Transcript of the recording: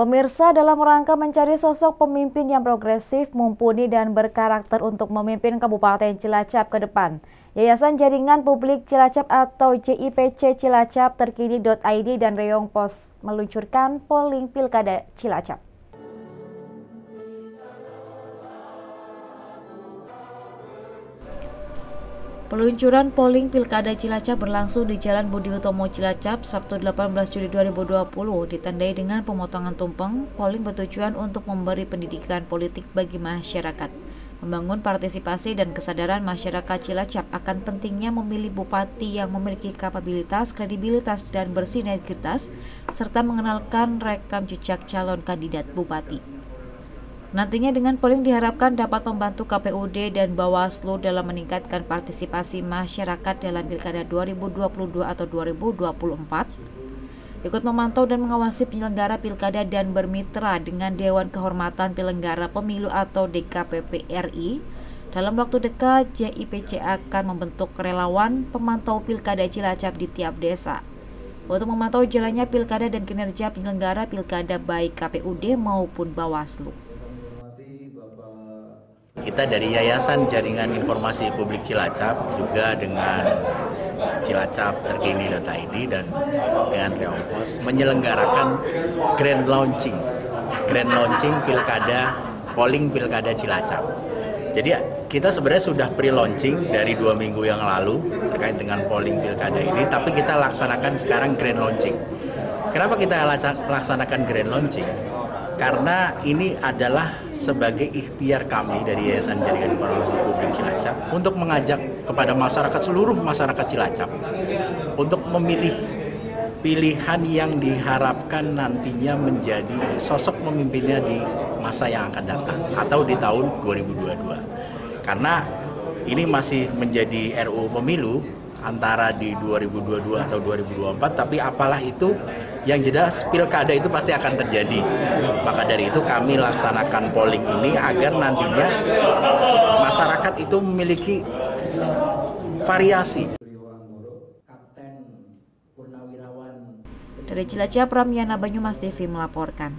Pemirsa dalam rangka mencari sosok pemimpin yang progresif, mumpuni dan berkarakter untuk memimpin Kabupaten Cilacap ke depan. Yayasan Jaringan Publik Cilacap atau JIPC Cilacap terkini.id dan Reong Pos meluncurkan polling Pilkada Cilacap. Peluncuran polling Pilkada Cilacap berlangsung di Jalan Budi Utomo Cilacap Sabtu 18 Juli 2020 ditandai dengan pemotongan tumpeng. Polling bertujuan untuk memberi pendidikan politik bagi masyarakat, membangun partisipasi dan kesadaran masyarakat Cilacap akan pentingnya memilih bupati yang memiliki kapabilitas, kredibilitas dan bersinergitas serta mengenalkan rekam jejak calon kandidat bupati. Nantinya dengan polling diharapkan dapat membantu KPUD dan Bawaslu dalam meningkatkan partisipasi masyarakat dalam Pilkada 2022 atau 2024, ikut memantau dan mengawasi penyelenggara Pilkada dan bermitra dengan Dewan Kehormatan Penyelenggara Pemilu atau DKPP RI. Dalam waktu dekat, JIPC akan membentuk relawan pemantau Pilkada Cilacap di tiap desa untuk memantau jalannya Pilkada dan kinerja penyelenggara Pilkada baik KPUD maupun Bawaslu. Kita dari Yayasan Jaringan Informasi Publik Cilacap juga dengan Cilacap terkini.id dan dengan Reompos menyelenggarakan grand launching grand launching pilkada polling pilkada Cilacap. Jadi kita sebenarnya sudah pre-launching dari dua minggu yang lalu terkait dengan polling pilkada ini, tapi kita laksanakan sekarang grand launching. Kenapa kita laksanakan grand launching? Karena ini adalah sebagai ikhtiar kami dari Yayasan Jaringan Informasi Publik Cilacap untuk mengajak kepada masyarakat seluruh masyarakat Cilacap untuk memilih pilihan yang diharapkan nantinya menjadi sosok pemimpinnya di masa yang akan datang atau di tahun 2022. Karena ini masih menjadi RUU pemilu antara di 2022 atau 2024 tapi apalah itu yang jelas pilkada itu pasti akan terjadi. Maka dari itu kami laksanakan polling ini agar nantinya masyarakat itu memiliki variasi. Dari Cilacap, ramiana Banyumas TV melaporkan.